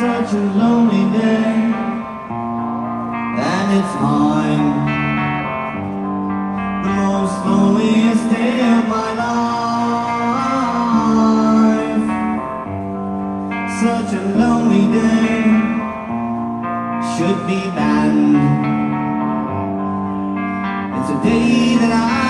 such a lonely day And it's mine The most loneliest day of my life. Such a lonely day Should be banned. It's a day that I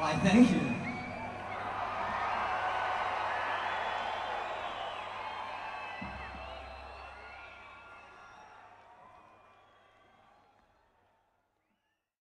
Why, thank you.